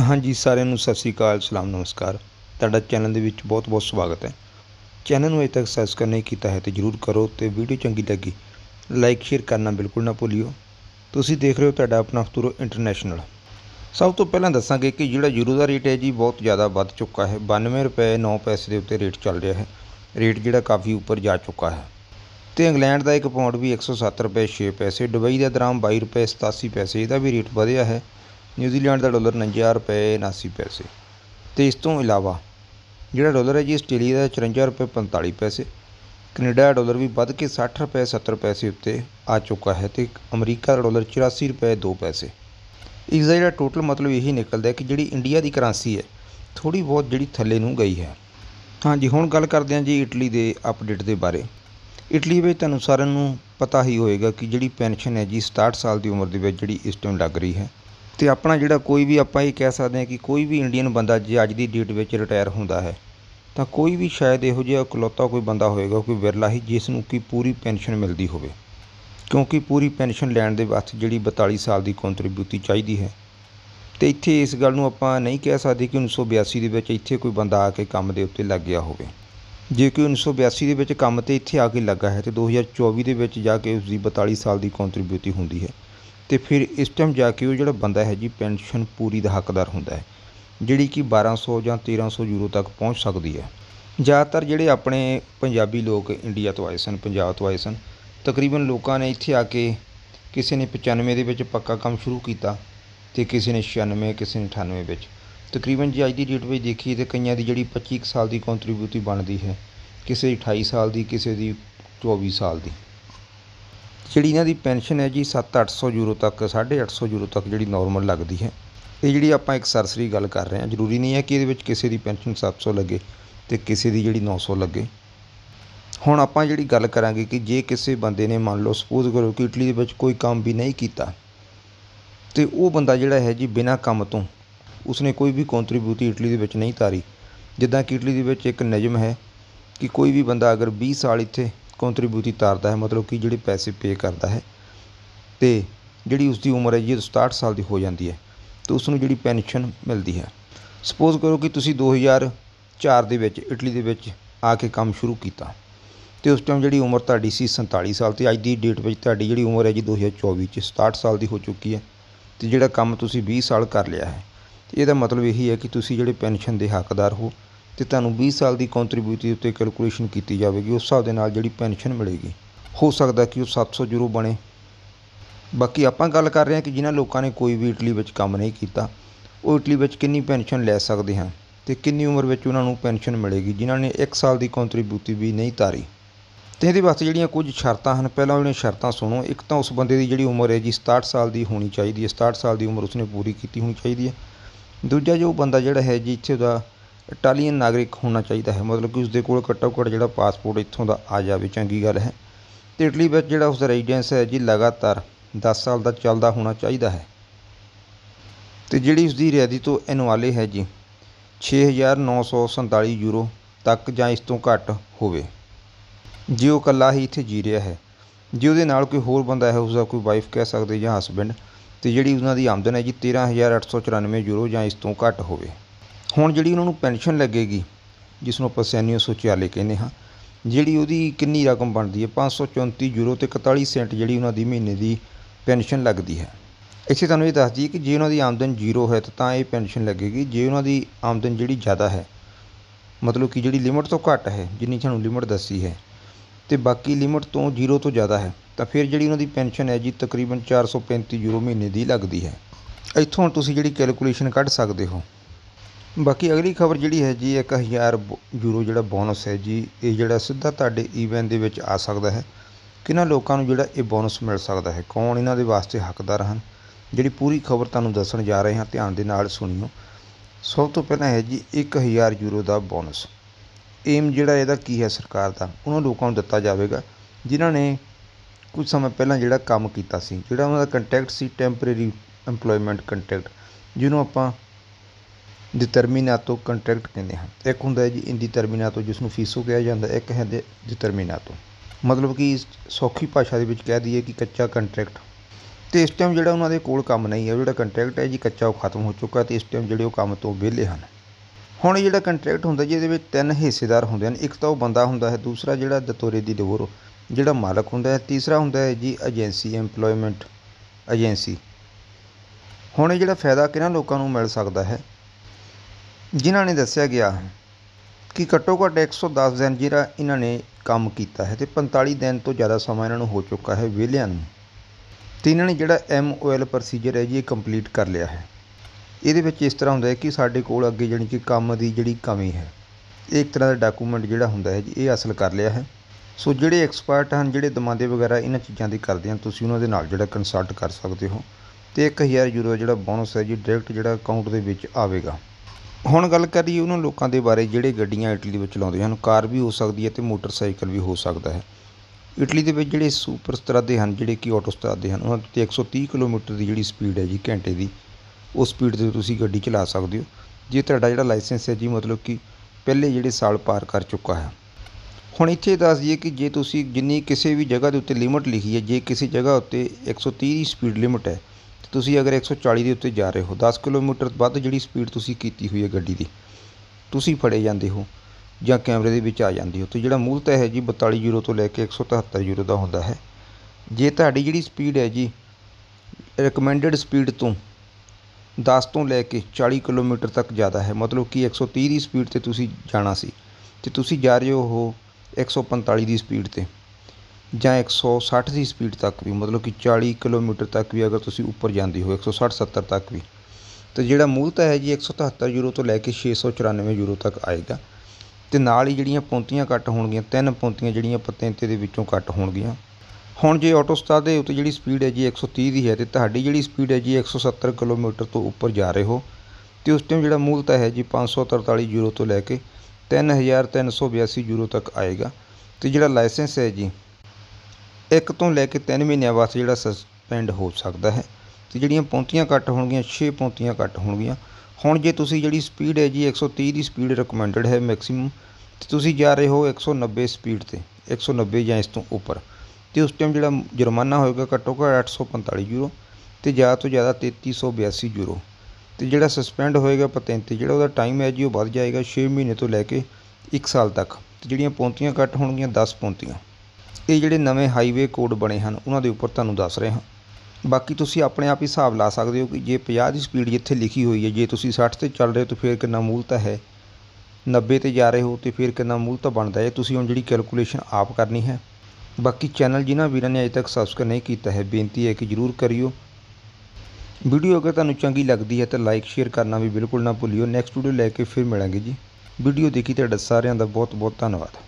ਹਾਂਜੀ, ਸਾਰਿਆਂ ਨੂੰ ਸਤਿ ਸ੍ਰੀ ਅਕਾਲ, ਸਲਾਮ, ਨਮਸਕਾਰ। ਤੁਹਾਡਾ ਚੈਨਲ ਦੇ ਵਿੱਚ ਬਹੁਤ-ਬਹੁਤ ਸਵਾਗਤ ਹੈ। ਚੈਨਲ ਨੂੰ ਅਜੇ ਤੱਕ ਸਬਸਕ੍ਰਾਈਬ ਨਹੀਂ ਕੀਤਾ ਹੈ ਤੇ ਜਰੂਰ ਕਰੋ ਤੇ ਵੀਡੀਓ ਚੰਗੀ ਲੱਗੀ, ਲਾਈਕ, ਸ਼ੇਅਰ ਕਰਨਾ ਬਿਲਕੁਲ ਨਾ ਭੁੱਲਿਓ। ਤੁਸੀਂ ਦੇਖ ਰਹੇ ਹੋ ਤੁਹਾਡਾ ਆਪਣਾ ਫਤੂਰੋ ਇੰਟਰਨੈਸ਼ਨਲ। ਸਭ ਤੋਂ ਪਹਿਲਾਂ ਦੱਸਾਂਗੇ ਕਿ ਜਿਹੜਾ ਯੂਰੋ ਦਾ ਰੇਟ ਹੈ ਜੀ, ਬਹੁਤ ਜ਼ਿਆਦਾ ਵੱਧ ਚੁੱਕਾ ਹੈ। 92 ਰੁਪਏ 9 ਪੈਸੇ ਦੇ ਉੱਤੇ ਰੇਟ ਚੱਲ ਰਿਹਾ ਹੈ। ਰੇਟ ਜਿਹੜਾ ਕਾਫੀ ਉੱਪਰ ਜਾ ਚੁੱਕਾ ਹੈ। ਤੇ ਇੰਗਲੈਂਡ ਦਾ ਇੱਕ ਪਾਉਂਡ ਵੀ 107 ਰੁਪਏ 6 ਪੈਸੇ, ਦੁਬਈ ਦਾ ਦਰਾਮ 22 ਰੁਪਏ 87 ਪੈਸੇ, ਇਹਦਾ ਵੀ ਰੇਟ ਵਧਿਆ ਹੈ। ਨਿਊਜ਼ੀਲੈਂਡ ਦਾ ਡਾਲਰ 49 ਰੁਪਏ 79 ਪੈਸੇ। ਤੇ ਇਸ ਤੋਂ ਇਲਾਵਾ ਜਿਹੜਾ ਡਾਲਰ ਹੈ ਜੀ ਆਸਟ੍ਰੇਲੀਆ ਦਾ 54 ਰੁਪਏ 45 ਪੈਸੇ, ਕੈਨੇਡਾ ਦਾ ਡਾਲਰ ਵੀ ਵੱਧ ਕੇ 60 ਰੁਪਏ 70 ਪੈਸੇ ਉੱਤੇ ਆ ਚੁੱਕਾ ਹੈ ਤੇ ਅਮਰੀਕਾ ਦਾ ਡਾਲਰ 84 ਰੁਪਏ 2 ਪੈਸੇ। ਇਸ ਦਾ ਜਿਹੜਾ ਟੋਟਲ ਮਤਲਬ ਇਹੀ ਨਿਕਲਦਾ ਹੈ ਕਿ ਜਿਹੜੀ ਇੰਡੀਆ ਦੀ ਕਰੰਸੀ ਹੈ ਥੋੜੀ ਬਹੁਤ ਜਿਹੜੀ ਥੱਲੇ ਨੂੰ ਗਈ ਹੈ। ਹਾਂਜੀ, ਹੁਣ ਗੱਲ ਕਰਦੇ ਹਾਂ ਜੀ ਇਟਲੀ ਦੇ ਅਪਡੇਟ ਦੇ ਬਾਰੇ। ਇਟਲੀ ਵਿੱਚ ਤੁਹਾਨੂੰ ਸਾਰਿਆਂ ਨੂੰ ਪਤਾ ਹੀ ਹੋਏਗਾ ਕਿ ਜਿਹੜੀ ਪੈਨਸ਼ਨ ਹੈ ਜੀ 67 ਸਾਲ ਦੀ ਉਮਰ ਦੇ ਵਿੱਚ ਜਿਹੜੀ ਇਸ ਟਾਈਮ ਲੱਗ ਰਹੀ ਹੈ ਅਤੇ ਆਪਣਾ ਜਿਹੜਾ ਕੋਈ ਵੀ ਆਪਾਂ ਇਹ ਕਹਿ ਸਕਦੇ ਹਾਂ ਕਿ ਕੋਈ ਵੀ ਇੰਡੀਅਨ ਬੰਦਾ ਜੇ ਅੱਜ ਦੀ ਡੇਟ ਵਿੱਚ ਰਿਟਾਇਰ ਹੁੰਦਾ ਹੈ, ਤਾਂ ਕੋਈ ਵੀ ਸ਼ਾਇਦ ਇਹੋ ਜਿਹਾ ਇਕਲੌਤਾ ਕੋਈ ਬੰਦਾ ਹੋਏਗਾ, ਕੋਈ ਵਿਰਲਾ ਹੀ ਜਿਸ ਨੂੰ ਕਿ ਪੂਰੀ ਪੈਨਸ਼ਨ ਮਿਲਦੀ ਹੋਵੇ। ਕਿਉਂਕਿ ਪੂਰੀ ਪੈਨਸ਼ਨ ਲੈਣ ਦੇ ਵਾਸਤੇ ਜਿਹੜੀ 42 ਸਾਲ ਦੀ ਕੰਟਰੀਬਿਊਟੀ ਚਾਹੀਦੀ ਹੈ। ਤੇ ਇੱਥੇ ਇਸ ਗੱਲ ਨੂੰ ਆਪਾਂ ਨਹੀਂ ਕਹਿ ਸਕਦੇ ਕਿ 1982 ਦੇ ਵਿੱਚ ਇੱਥੇ ਕੋਈ ਬੰਦਾ ਆ ਕੇ ਕੰਮ ਦੇ ਉੱਤੇ ਲੱਗ ਗਿਆ ਹੋਵੇ। ਜੇ ਕੋਈ 1982 ਦੇ ਵਿੱਚ ਕੰਮ ਤੇ ਇੱਥੇ ਆ ਕੇ ਲੱਗਾ ਹੈ, ਤੇ 2024 ਦੇ ਵਿੱਚ ਜਾ ਕੇ ਉਸ ਦੀ 42 ਸਾਲ ਦੀ ਕੰਟਰੀਬਿਊਟੀ ਹੁੰਦੀ ਹੈ। ਤੇ ਫਿਰ ਇਸ ਟਾਈਮ ਜਾ ਕੇ ਉਹ ਜਿਹੜਾ ਬੰਦਾ ਹੈ ਜੀ ਪੈਨਸ਼ਨ ਪੂਰੀ ਦਾ ਹੱਕਦਾਰ ਹੁੰਦਾ ਹੈ, ਜਿਹੜੀ ਕਿ 1200 ਜਾਂ 1300 ਯੂਰੋ ਤੱਕ ਪਹੁੰਚ ਸਕਦੀ ਹੈ। ਜ਼ਿਆਦਾਤਰ ਜਿਹੜੇ ਆਪਣੇ ਪੰਜਾਬੀ ਲੋਕ ਇੰਡੀਆ ਤੋਂ ਆਏ ਸਨ, ਪੰਜਾਬ ਤੋਂ ਆਏ ਸਨ, ਤਕਰੀਬਨ ਲੋਕਾਂ ਨੇ ਇੱਥੇ ਆ ਕੇ ਕਿਸੇ ਨੇ 95 ਦੇ ਵਿੱਚ ਪੱਕਾ ਕੰਮ ਸ਼ੁਰੂ ਕੀਤਾ ਤੇ ਕਿਸੇ ਨੇ 96 ਕਿਸੇ ਨੇ 98 ਵਿੱਚ। ਤਕਰੀਬਨ ਜੇ ਅੱਜ ਦੀ ਡੇਟ ਵਿੱਚ ਦੇਖੀਏ ਤੇ ਕਈਆਂ ਦੀ ਜਿਹੜੀ 25 ਕੁ ਸਾਲ ਦੀ ਕੰਟਰੀਬਿਊਟੀ ਬਣਦੀ ਹੈ, ਕਿਸੇ ਦੀ 28 ਸਾਲ ਦੀ, ਕਿਸੇ ਦੀ 24 ਸਾਲ ਦੀ। ਜਿਹੜੀ ਇਹਨਾਂ ਦੀ ਪੈਨਸ਼ਨ ਹੈ ਜੀ 7-800 ਯੂਰੋ ਤੱਕ 850 ਯੂਰੋ ਤੱਕ ਜਿਹੜੀ ਨਾਰਮਲ ਲੱਗਦੀ ਹੈ। ਇਹ ਜਿਹੜੀ ਆਪਾਂ ਇੱਕ ਸਰਸਰੀ ਗੱਲ ਕਰ ਰਹੇ ਹਾਂ, ਜ਼ਰੂਰੀ ਨਹੀਂ ਹੈ ਕਿ ਇਹਦੇ ਵਿੱਚ ਕਿਸੇ ਦੀ ਪੈਨਸ਼ਨ 700 ਲੱਗੇ ਤੇ ਕਿਸੇ ਦੀ ਜਿਹੜੀ 900 ਲੱਗੇ। ਹੁਣ ਆਪਾਂ ਜਿਹੜੀ ਗੱਲ ਕਰਾਂਗੇ ਕਿ ਜੇ ਕਿਸੇ ਬੰਦੇ ਨੇ ਮੰਨ ਲਓ ਸਪੋਜ਼ ਕਰੋ ਕਿ ਇਟਲੀ ਦੇ ਵਿੱਚ ਕੋਈ ਕੰਮ ਵੀ ਨਹੀਂ ਕੀਤਾ, ਤੇ ਉਹ ਬੰਦਾ ਜਿਹੜਾ ਹੈ ਜੀ ਬਿਨਾਂ ਕੰਮ ਤੋਂ ਉਸਨੇ ਕੋਈ ਵੀ ਕੰਟਰੀਬਿਊਟੀ ਇਟਲੀ ਦੇ ਵਿੱਚ ਨਹੀਂ ਤਾਰੀ। ਜਿੱਦਾਂ ਕਿ ਇਟਲੀ ਦੇ ਵਿੱਚ ਇੱਕ ਨਿਯਮ ਹੈ ਕਿ ਕੋਈ ਵੀ ਬੰਦਾ ਅਗਰ 20 ਸਾਲ ਇੱਥੇ ਕੰਟਰੀਬਿਊਟੀ ਤਾਰਦਾ ਹੈ, ਮਤਲਬ ਕਿ ਜਿਹੜੇ ਪੈਸੇ ਪੇ ਕਰਦਾ ਹੈ ਤੇ ਜਿਹੜੀ ਉਸਦੀ ਉਮਰ ਹੈ ਜੀ 67 ਸਾਲ ਦੀ ਹੋ ਜਾਂਦੀ ਹੈ ਤੇ ਉਸ ਨੂੰ ਜਿਹੜੀ ਪੈਨਸ਼ਨ ਮਿਲਦੀ ਹੈ। ਸਪੋਜ਼ ਕਰੋ ਕਿ ਤੁਸੀਂ 2004 ਦੇ ਵਿੱਚ, ਇਟਲੀ ਦੇ ਵਿੱਚ ਆ ਕੇ ਕੰਮ ਸ਼ੁਰੂ ਕੀਤਾ ਤੇ ਉਸ ਟਾਈਮ ਜਿਹੜੀ ਉਮਰ ਤੁਹਾਡੀ ਸੀ 47 ਸਾਲ ਤੇ ਅੱਜ ਦੀ ਡੇਟ ਵਿੱਚ ਤੁਹਾਡੀ ਜਿਹੜੀ ਉਮਰ ਹੈ ਜੀ 2024 ਚ 67 ਸਾਲ ਦੀ ਹੋ ਚੁੱਕੀ ਹੈ ਤੇ ਜਿਹੜਾ ਕੰਮ ਤੁਸੀਂ 20 ਸਾਲ ਕਰ ਲਿਆ ਹੈ ਤੇ ਇਹਦਾ ਮਤਲਬ ਇਹੀ ਹੈ ਕਿ ਤੁਸੀਂ ਜਿਹੜੇ ਪੈਨਸ਼ਨ ਦੇ ਹੱਕਦਾਰ ਹੋ ਤੇ ਤੁਹਾਨੂੰ 20 ਸਾਲ ਦੀ ਕੰਟਰੀਬਿਊਟੀ ਉੱਤੇ ਕੈਲਕੂਲੇਸ਼ਨ ਕੀਤੀ ਜਾਵੇਗੀ, ਉਸ ਹਿਸਾਬ ਦੇ ਨਾਲ ਜਿਹੜੀ ਪੈਨਸ਼ਨ ਮਿਲੇਗੀ। ਹੋ ਸਕਦਾ ਕਿ ਉਹ 700 ਯੂਰੋ ਬਣੇ। ਬਾਕੀ ਆਪਾਂ ਗੱਲ ਕਰ ਰਹੇ ਹਾਂ ਕਿ ਜਿਨ੍ਹਾਂ ਲੋਕਾਂ ਨੇ ਕੋਈ ਵੀ ਇਟਲੀ ਵਿੱਚ ਕੰਮ ਨਹੀਂ ਕੀਤਾ, ਉਹ ਇਟਲੀ ਵਿੱਚ ਕਿੰਨੀ ਪੈਨਸ਼ਨ ਲੈ ਸਕਦੇ ਹਨ ਤੇ ਕਿੰਨੀ ਉਮਰ ਵਿੱਚ ਉਹਨਾਂ ਨੂੰ ਪੈਨਸ਼ਨ ਮਿਲੇਗੀ, ਜਿਨ੍ਹਾਂ ਨੇ 1 ਸਾਲ ਦੀ ਕੰਟਰੀਬਿਊਟੀ ਵੀ ਨਹੀਂ ਤਾਰੀ। ਤੇ ਇਹਦੇ ਵਾਸਤੇ ਜਿਹੜੀਆਂ ਕੁਝ ਸ਼ਰਤਾਂ ਹਨ, ਪਹਿਲਾਂ ਉਹਨੇ ਸ਼ਰਤਾਂ ਸੁਣੋ। ਇੱਕ ਤਾਂ ਉਸ ਬੰਦੇ ਦੀ ਜਿਹੜੀ ਉਮਰ ਹੈ ਜੀ 67 ਸਾਲ ਦੀ ਹੋਣੀ ਚਾਹੀਦੀ ਹੈ। 67 ਸਾਲ ਦੀ ਉਮਰ ਉਸਨੇ ਪੂਰੀ ਕੀਤੀ ਹੋਣੀ ਚਾਹੀਦੀ ਹੈ। ਦੂਜਾ ਜੋ ਬੰਦਾ ਜਿਹੜਾ ਹੈ ਜੀ, ਇੱਥੇ ਦਾ ਇਟਾਲੀਅਨ ਨਾਗਰਿਕ ਹੋਣਾ ਚਾਹੀਦਾ ਹੈ। ਮਤਲਬ ਕਿ ਉਸਦੇ ਕੋਲ ਘੱਟੋ ਘੱਟ ਜਿਹੜਾ ਪਾਸਪੋਰਟ ਇੱਥੋਂ ਦਾ ਆ ਜਾਵੇ, ਚੰਗੀ ਗੱਲ ਹੈ। ਤੇ ਇਟਲੀ ਵਿੱਚ ਜਿਹੜਾ ਉਸਦਾ ਰੈਜ਼ੀਡੈਂਸ ਹੈ ਜੀ, ਲਗਾਤਾਰ 10 ਸਾਲ ਦਾ ਚੱਲਦਾ ਹੋਣਾ ਚਾਹੀਦਾ ਹੈ। ਤੇ ਜਿਹੜੀ ਉਸਦੀ ਰਿਆਦੀ ਤੋਂ ਐਨੁਆਲੇ ਹੈ ਜੀ 6947 ਯੂਰੋ ਤੱਕ ਜਾਂ ਇਸ ਤੋਂ ਘੱਟ ਹੋਵੇ। ਜੇ ਉਹ ਇਕੱਲਾ ਹੀ ਇੱਥੇ ਜੀ ਰਿਹਾ ਹੈ, ਜੇ ਉਹਦੇ ਨਾਲ ਕੋਈ ਹੋਰ ਬੰਦਾ ਹੈ, ਉਸਦਾ ਕੋਈ ਵਾਈਫ ਕਹਿ ਸਕਦੇ ਜਾਂ ਹਸਬੈਂਡ ਤੇ ਜਿਹੜੀ ਉਹਨਾਂ ਦੀ ਆਮਦਨ ਹੈ ਜੀ 13894 ਯੂਰੋ ਜਾਂ ਇਸ ਤੋਂ ਘੱਟ ਹੋਵੇ। ਹੁਣ ਜਿਹੜੀ ਉਹਨਾਂ ਨੂੰ ਪੈਨਸ਼ਨ ਲੱਗੇਗੀ, ਜਿਸ ਨੂੰ ਆਪਾਂ ਸੈਨੀਓ ਸੋਚਿਆਲੇ ਕਹਿੰਦੇ ਹਾਂ, ਜਿਹੜੀ ਉਹਦੀ ਕਿੰਨੀ ਰਕਮ ਬਣਦੀ ਹੈ 534 ਯੂਰੋ ਤੇ 41 ਸੈਂਟ ਜਿਹੜੀ ਉਹਨਾਂ ਦੀ ਮਹੀਨੇ ਦੀ ਪੈਨਸ਼ਨ ਲੱਗਦੀ ਹੈ। ਇੱਥੇ ਤੁਹਾਨੂੰ ਇਹ ਦੱਸ ਦਈਏ ਕਿ ਜੇ ਉਹਨਾਂ ਦੀ ਆਮਦਨ ਜ਼ੀਰੋ ਹੈ ਤਾਂ ਇਹ ਪੈਨਸ਼ਨ ਲੱਗੇਗੀ। ਜੇ ਉਹਨਾਂ ਦੀ ਆਮਦਨ ਜਿਹੜੀ ਜ਼ਿਆਦਾ ਹੈ, ਮਤਲਬ ਕਿ ਜਿਹੜੀ ਲਿਮਟ ਤੋਂ ਘੱਟ ਹੈ, ਜਿੰਨੀ ਤੁਹਾਨੂੰ ਲਿਮਟ ਦੱਸੀ ਹੈ, ਤੇ ਬਾਕੀ ਲਿਮਟ ਤੋਂ ਜ਼ੀਰੋ ਤੋਂ ਜ਼ਿਆਦਾ ਹੈ, ਤਾਂ ਫਿਰ ਜਿਹੜੀ ਉਹਨਾਂ ਦੀ ਪੈਨਸ਼ਨ ਹੈ ਜੀ, ਤਕਰੀਬਨ 435 ਯੂਰੋ ਮਹੀਨੇ ਦੀ ਲੱਗਦੀ ਹੈ। ਇੱਥੋਂ ਤੁਸੀਂ ਜਿਹੜੀ ਕੈਲਕੂਲੇਸ਼ਨ ਕੱਢ ਸਕਦੇ ਹੋ ਬਾਕੀ ਅਗਲੀ ਖਬਰ ਜਿਹੜੀ ਹੈ ਜੀ 1000 ਯੂਰੋ ਜਿਹੜਾ ਬੋਨਸ ਹੈ ਜੀ, ਇਹ ਜਿਹੜਾ ਸਿੱਧਾ ਤੁਹਾਡੇ ਈਵੈਂਟ ਦੇ ਵਿੱਚ ਆ ਸਕਦਾ ਹੈ। ਕਿਹਨਾਂ ਲੋਕਾਂ ਨੂੰ ਜਿਹੜਾ ਇਹ ਬੋਨਸ ਮਿਲ ਸਕਦਾ ਹੈ? ਕੌਣ ਇਹਨਾਂ ਦੇ ਵਾਸਤੇ ਹੱਕਦਾਰ ਹਨ? ਜਿਹੜੀ ਪੂਰੀ ਖਬਰ ਤੁਹਾਨੂੰ ਦੱਸਣ ਜਾ ਰਹੇ ਹਾਂ, ਧਿਆਨ ਦੇ ਨਾਲ ਸੁਣਿਓ। ਸਭ ਤੋਂ ਪਹਿਲਾਂ ਹੈ ਜੀ 1000 ਯੂਰੋ ਦਾ ਬੋਨਸ। ਏਮ ਜਿਹੜਾ ਇਹਦਾ ਕੀ ਹੈ ਸਰਕਾਰ ਦਾ? ਉਹਨਾਂ ਲੋਕਾਂ ਨੂੰ ਦਿੱਤਾ ਜਾਵੇਗਾ, ਜਿਨ੍ਹਾਂ ਨੇ ਕੁਝ ਸਮਾਂ ਪਹਿਲਾਂ ਜਿਹੜਾ ਕੰਮ ਕੀਤਾ ਸੀ, ਜਿਹੜਾ ਉਹਨਾਂ ਦਾ ਕੰਟੈਕਟ ਸੀ ਟੈਂਪਰੇਰੀ EMPLOYMENT ਕੰਟੈਕਟ ਜਿਹਨੂੰ ਆਪਾਂ ਡਿਟਰਮੀਨਾਤੋ ਕੰਟਰੈਕਟ ਕਹਿੰਦੇ ਹਨ। ਇੱਕ ਹੁੰਦਾ ਹੈ ਜੀ ਇੰਡੀਟਰਮੀਨਾਤੋ ਜਿਸ ਨੂੰ ਫੀਸੋ ਕਿਹਾ ਜਾਂਦਾ, ਇੱਕ ਹੈ ਡਿਟਰਮੀਨਾਤੋ ਮਤਲਬ ਕਿ ਸੌਖੀ ਭਾਸ਼ਾ ਦੇ ਵਿੱਚ ਕਹਿ ਦਈਏ ਕਿ ਕੱਚਾ ਕੰਟਰੈਕਟ ਤੇ ਇਸ ਟਾਈਮ ਜਿਹੜਾ ਉਹਨਾਂ ਦੇ ਕੋਲ ਕੰਮ ਨਹੀਂ ਹੈ, ਉਹ ਜਿਹੜਾ ਕੰਟਰੈਕਟ ਹੈ ਜੀ, ਕੱਚਾ ਉਹ ਖਤਮ ਹੋ ਚੁੱਕਾ ਤੇ ਇਸ ਟਾਈਮ ਜਿਹੜੇ ਉਹ ਕੰਮ ਤੋਂ ਵਿਹਲੇ ਹਨ। ਹੁਣ ਇਹ ਜਿਹੜਾ ਕੰਟਰੈਕਟ ਹੁੰਦਾ ਜੀ, ਇਹਦੇ ਵਿੱਚ ਤਿੰਨ ਹਿੱਸੇਦਾਰ ਹੁੰਦੇ ਹਨ। ਇੱਕ ਤਾਂ ਉਹ ਬੰਦਾ ਹੁੰਦਾ ਹੈ, ਦੂਸਰਾ ਜਿਹੜਾ ਦਤੋਰੇ ਦੀ ਲੋਰ ਜਿਹੜਾ ਮਾਲਕ ਹੁੰਦਾ ਹੈ, ਤੀਸਰਾ ਹੁੰਦਾ ਹੈ ਜੀ ਏਜੰਸੀ ਏਮਪਲੋਇਮੈਂਟ ਏਜੰਸੀ ਹੁਣ ਇਹ ਜਿਹੜਾ ਫਾਇਦਾ ਕਿਹਨਾਂ ਲੋਕਾਂ ਨੂੰ ਮਿਲ ਸਕਦਾ ਹੈ? ਜਿਨ੍ਹਾਂ ਨੇ ਦੱਸਿਆ ਗਿਆ ਹੈ ਕਿ ਘੱਟੋ ਘੱਟ 110 ਦਿਨ ਜਿਹੜਾ ਇਹਨਾਂ ਨੇ ਕੰਮ ਕੀਤਾ ਹੈ ਤੇ 45 ਦਿਨ ਤੋਂ ਜ਼ਿਆਦਾ ਸਮਾਂ ਇਹਨਾਂ ਨੂੰ ਹੋ ਚੁੱਕਾ ਹੈ ਵਿਹਲਿਆਂ ਨੂੰ। ਤੇ ਇਹਨਾਂ ਨੇ ਜਿਹੜਾ ਐਮ ਓ ਐਲ ਪ੍ਰੋਸੀਜਰ ਹੈ ਜੀ, ਇਹ ਕੰਪਲੀਟ ਕਰ ਲਿਆ ਹੈ। ਇਹਦੇ ਵਿੱਚ ਇਸ ਤਰ੍ਹਾਂ ਹੁੰਦਾ ਹੈ ਕਿ ਸਾਡੇ ਕੋਲ ਅੱਗੇ ਜਾਣੀ ਕਿ ਕੰਮ ਦੀ ਜਿਹੜੀ ਕਮੀ ਹੈ, ਇੱਕ ਤਰ੍ਹਾਂ ਦਾ ਡਾਕੂਮੈਂਟ ਜਿਹੜਾ ਹੁੰਦਾ ਹੈ ਜੀ, ਇਹ ਹਾਸਲ ਕਰ ਲਿਆ ਹੈ। ਸੋ ਜਿਹੜੇ ਐਕਸਪਰਟ ਹਨ, ਜਿਹੜੇ ਦਮਾਦੇ ਵਗੈਰਾ ਇਹਨਾਂ ਚੀਜ਼ਾਂ ਦੀ ਕਰਦੇ ਹਨ, ਤੁਸੀਂ ਉਹਨਾਂ ਦੇ ਨਾਲ ਜਿਹੜਾ ਕੰਸਲਟ ਕਰ ਸਕਦੇ ਹੋ। ਤੇ 1000 ਯੂਰੋ ਦਾ ਜਿਹੜਾ ਬੋਨਸ ਹੈ ਜੀ ਡਾਇਰੈਕਟ ਜਿਹੜਾ ਅਕਾਊਂਟ ਦੇ ਵਿੱਚ ਆਵੇਗਾ। ਹੁਣ ਗੱਲ ਕਰੀਏ ਉਹਨਾਂ ਲੋਕਾਂ ਦੇ ਬਾਰੇ, ਜਿਹੜੇ ਗੱਡੀਆਂ ਇਟਲੀ ਵਿੱਚ ਚਲਾਉਂਦੇ ਹਨ, ਕਾਰ ਵੀ ਹੋ ਸਕਦੀ ਹੈ ਤੇ ਮੋਟਰਸਾਈਕਲ ਵੀ ਹੋ ਸਕਦਾ ਹੈ। ਇਟਲੀ ਦੇ ਵਿੱਚ ਜਿਹੜੇ ਸੁਪਰ ਸਤਰਾਦੇ ਹਨ, ਜਿਹੜੇ ਕਿ ਆਟੋ ਸਤਰਾਦੇ ਹਨ, ਉਹਨਾਂ ਤੇ 130 ਕਿਲੋਮੀਟਰ ਦੀ ਜਿਹੜੀ ਸਪੀਡ ਹੈ ਜੀ, ਘੰਟੇ ਦੀ, ਉਸ ਸਪੀਡ ਤੇ ਤੁਸੀਂ ਗੱਡੀ ਚਲਾ ਸਕਦੇ ਹੋ। ਜੇ ਤੁਹਾਡਾ ਜਿਹੜਾ ਲਾਇਸੈਂਸ ਹੈ ਜੀ, ਮਤਲਬ ਕਿ ਪਹਿਲੇ ਜਿਹੜੇ ਸਾਲ ਪਾਰ ਕਰ ਚੁੱਕਾ ਹੈ। ਹੁਣ ਇੱਥੇ ਦੱਸ ਦਈਏ ਕਿ ਜੇ ਤੁਸੀਂ ਜਿੰਨੀ ਕਿਸੇ ਵੀ ਜਗ੍ਹਾ ਦੇ ਉੱਤੇ ਲਿਮਟ ਲਿਖੀ ਹੈ, ਜੇ ਕਿਸੇ ਜਗ੍ਹਾ ਉੱਤੇ 130 ਦੀ ਸਪੀਡ ਲਿਮਟ ਹੈ ਤੁਸੀਂ ਅਗਰ 140 ਦੇ ਉੱਤੇ ਜਾ ਰਹੇ ਹੋ 10 ਕਿਲੋਮੀਟਰ ਵੱਧ ਜਿਹੜੀ ਸਪੀਡ ਤੁਸੀਂ ਕੀਤੀ ਹੋਈ ਹੈ ਗੱਡੀ ਦੀ, ਤੁਸੀਂ ਫੜੇ ਜਾਂਦੇ ਹੋ ਜਾਂ ਕੈਮਰੇ ਦੇ ਵਿੱਚ ਆ ਜਾਂਦੇ ਹੋ। ਤੇ ਜਿਹੜਾ ਮੂਲਤ ਹੈ ਜੀ 42 ਯੂਰੋ ਤੋਂ ਲੈ ਕੇ 173 ਯੂਰੋ ਦਾ ਹੁੰਦਾ ਹੈ। ਜੇ ਤੁਹਾਡੀ ਜਿਹੜੀ ਸਪੀਡ ਹੈ ਜੀ ਰეკਮੈਂਡਡ ਸਪੀਡ ਤੋਂ 10 ਤੋਂ ਲੈ ਕੇ 40 ਕਿਲੋਮੀਟਰ ਤੱਕ ਜ਼ਿਆਦਾ ਹੈ, ਮਤਲਬ ਕਿ 130 ਦੀ ਸਪੀਡ ਤੇ ਤੁਸੀਂ ਜਾਣਾ ਸੀ, ਤੇ ਤੁਸੀਂ ਜਾ ਰਹੇ ਹੋ 145 ਦੀ ਸਪੀਡ ਤੇ। ਜਾਂ 160 ਦੀ ਸਪੀਡ ਤੱਕ ਵੀ, ਮਤਲਬ ਕਿ 40 ਕਿਲੋਮੀਟਰ ਤੱਕ ਵੀ ਅਗਰ ਤੁਸੀਂ ਉੱਪਰ ਜਾਂਦੇ ਹੋ 160 70 ਤੱਕ ਵੀ ਅਤੇ ਜਿਹੜਾ ਮੂਲ ਹੈ ਜੀ 177 ਯੂਰੋ ਤੋਂ ਲੈ ਕੇ 694 ਯੂਰੋ ਤੱਕ ਆਏਗਾ। ਅਤੇ ਨਾਲ ਹੀ ਜਿਹੜੀਆਂ ਪੌਂਤੀਆਂ ਕੱਟ ਹੋਣਗੀਆਂ, ਤਿੰਨ ਪੌਂਤੀਆਂ ਜਿਹੜੀਆਂ ਪਤੈਂਤੇ ਦੇ ਵਿੱਚੋਂ ਕੱਟ ਹੋਣਗੀਆਂ। ਹੁਣ ਜੇ ਆਟੋ ਸਟਾਰ ਦੇ ਉੱਤੇ ਜਿਹੜੀ ਸਪੀਡ ਹੈ ਜੀ 130 ਦੀ ਹੈ, ਤੇ ਤੁਹਾਡੀ ਜਿਹੜੀ ਸਪੀਡ ਹੈ ਜੀ 170 ਕਿਲੋਮੀਟਰ ਤੋਂ ਉੱਪਰ ਜਾ ਰਹੇ ਹੋ, ਤੇ ਉਸ ਟਾਈਮ ਜਿਹੜਾ ਮੂਲ ਹੈ ਜੀ 543 ਯੂਰੋ ਤੋਂ ਲੈ ਕੇ 3382 ਯੂਰੋ ਤੱਕ ਆਏਗਾ। ਤੇ ਜਿਹੜਾ ਲਾਇਸੈਂਸ ਹੈ ਜੀ ਇੱਕ ਤੋਂ ਲੈ ਕੇ ਤਿੰਨ ਮਹੀਨਿਆਂ ਵਾਸਤੇ ਜਿਹੜਾ ਸਸਪੈਂਡ ਹੋ ਸਕਦਾ ਹੈ। ਅਤੇ ਜਿਹੜੀਆਂ ਪੌਂਤੀਆਂ ਘੱਟ ਹੋਣਗੀਆਂ, ਛੇ ਪੌਂਤੀਆਂ ਘੱਟ ਹੋਣਗੀਆਂ। ਹੁਣ ਜੇ ਤੁਸੀਂ ਜਿਹੜੀ ਸਪੀਡ ਹੈ ਜੀ 130 ਦੀ ਸਪੀਡ ਰეკਮੈਂਡਡ ਹੈ ਮੈਕਸਿਮਮ ਤੇ ਤੁਸੀਂ ਜਾ ਰਹੇ ਹੋ 190 ਸਪੀਡ ਤੇ 190 ਜਾਂ ਇਸ ਤੋਂ ਉੱਪਰ। ਤੇ ਉਸ ਟਾਈਮ ਜਿਹੜਾ ਜੁਰਮਾਨਾ ਹੋਏਗਾ ਘੱਟੋ ਘੱਟ 845 ਯੂਰੋ ਤੇ ਜ਼ਿਆਦਾ ਤੋਂ ਜ਼ਿਆਦਾ 3382 ਯੂਰੋ ਤੇ ਜਿਹੜਾ ਸਸਪੈਂਡ ਹੋਏਗਾ ਪਤੈਂਤ ਜਿਹੜਾ ਉਹਦਾ ਟਾਈਮ ਹੈ ਜੀ ਉਹ ਵੱਧ ਜਾਏਗਾ 6 ਮਹੀਨੇ ਤੋਂ ਲੈ ਕੇ 1 ਸਾਲ ਤੱਕ। ਤੇ ਜਿਹੜੀਆਂ ਪੌਂਤੀਆਂ ਘੱਟ ਹੋਣਗੀਆਂ 10 ਪੌਂਤੀਆਂ। ਇਹ ਜਿਹੜੇ ਨਵੇਂ ਹਾਈਵੇ ਕੋਡ ਬਣੇ ਹਨ, ਉਹਨਾਂ ਦੇ ਉੱਪਰ ਤੁਹਾਨੂੰ ਦੱਸ ਰਹੇ ਹਾਂ। ਬਾਕੀ ਤੁਸੀਂ ਆਪਣੇ ਆਪ ਹੀ ਹਿਸਾਬ ਲਾ ਸਕਦੇ ਹੋ ਕਿ ਜੇ 50 ਦੀ ਸਪੀਡ ਜਿੱਥੇ ਲਿਖੀ ਹੋਈ ਹੈ, ਜੇ ਤੁਸੀਂ 60 ਤੇ ਚੱਲ ਰਹੇ ਹੋ ਤਾਂ ਫਿਰ ਕਿੰਨਾ ਮੂਲਤਾ ਹੈ। 90 ਤੇ ਜਾ ਰਹੇ ਹੋ ਤੇ ਫਿਰ ਕਿੰਨਾ ਮੂਲਤਾ ਬਣਦਾ ਹੈ। ਤੁਸੀਂ ਹੁਣ ਜਿਹੜੀ ਕੈਲਕੂਲੇਸ਼ਨ ਆਪ ਕਰਨੀ ਹੈ। ਬਾਕੀ ਚੈਨਲ ਜਿਨ੍ਹਾਂ ਵੀਰਾਂ ਨੇ ਅਜੇ ਤੱਕ ਸਬਸਕ੍ਰਾਈਬ ਨਹੀਂ ਕੀਤਾ ਹੈ, ਬੇਨਤੀ ਹੈ ਕਿ ਜਰੂਰ ਕਰਿਓ। ਵੀਡੀਓ ਅਗਰ ਤੁਹਾਨੂੰ ਚੰਗੀ ਲੱਗਦੀ ਹੈ ਤਾਂ ਲਾਈਕ ਸ਼ੇਅਰ ਕਰਨਾ ਵੀ ਬਿਲਕੁਲ ਨਾ ਭੁੱਲਿਓ। ਨੈਕਸਟ ਵੀਡੀਓ ਲੈ ਕੇ ਫਿਰ ਮਿਲਾਂਗੇ ਜੀ। ਵੀਡੀਓ ਦੇਖੀ ਤੁਹਾਡਾ ਸਾਰਿਆਂ ਦਾ ਬਹੁਤ ਬਹੁਤ ਧੰਨਵਾਦ।